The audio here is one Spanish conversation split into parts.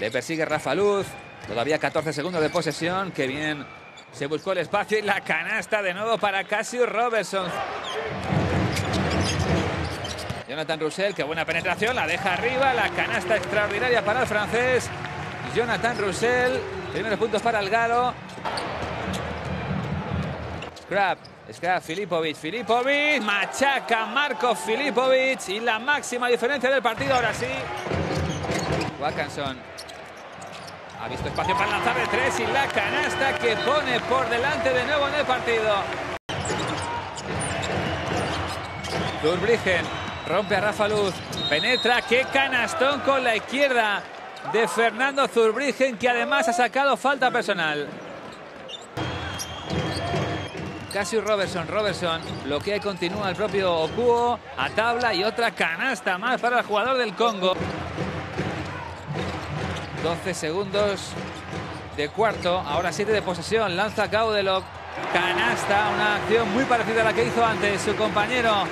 Le persigue Rafa Luz. Todavía 14 segundos de posesión. Que bien se buscó el espacio y la canasta de nuevo para Cassius Robertson. Jonathan Roussel, qué buena penetración, la deja arriba, la canasta extraordinaria para el francés. Jonathan Roussel, primeros puntos para el galo. Scrap, Scrap, Filipovic, Filipovic, machaca Marco Filipovic y la máxima diferencia del partido ahora sí. Watkinson ha visto espacio para lanzar de tres y la canasta que pone por delante de nuevo en el partido. Durbrigen rompe a Rafa Luz, penetra, qué canastón con la izquierda de Fernando Zurbrigen que además ha sacado falta personal. Cassius Robertson, Robertson bloquea y continúa el propio Okuo a tabla y otra canasta más para el jugador del Congo. 12 segundos de cuarto, ahora 7 de posesión, lanza Caudelo, canasta, una acción muy parecida a la que hizo antes su compañero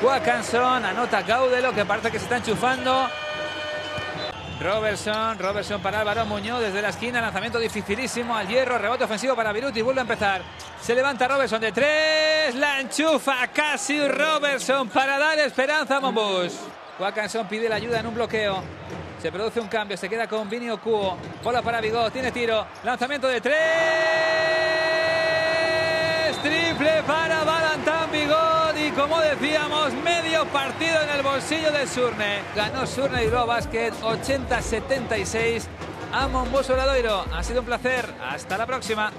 Wakanson, anota Caudelo que parece que se está enchufando. Robertson, Robertson para Álvaro Muñoz desde la esquina, lanzamiento dificilísimo al hierro, rebote ofensivo para Viruti, vuelve a empezar. Se levanta Robertson de tres, la enchufa casi Robertson para dar esperanza a Mombus. Wakanson pide la ayuda en un bloqueo. Se produce un cambio, se queda con Vini Okuo. Bola para Vigo, tiene tiro. Lanzamiento de tres. Triple para Valentin Vigo. Y como decíamos, medio partido en el bolsillo de Surne. Ganó Surne y Bilbao Basket 80-76 a Monboso Ladoiro. Ha sido un placer. Hasta la próxima.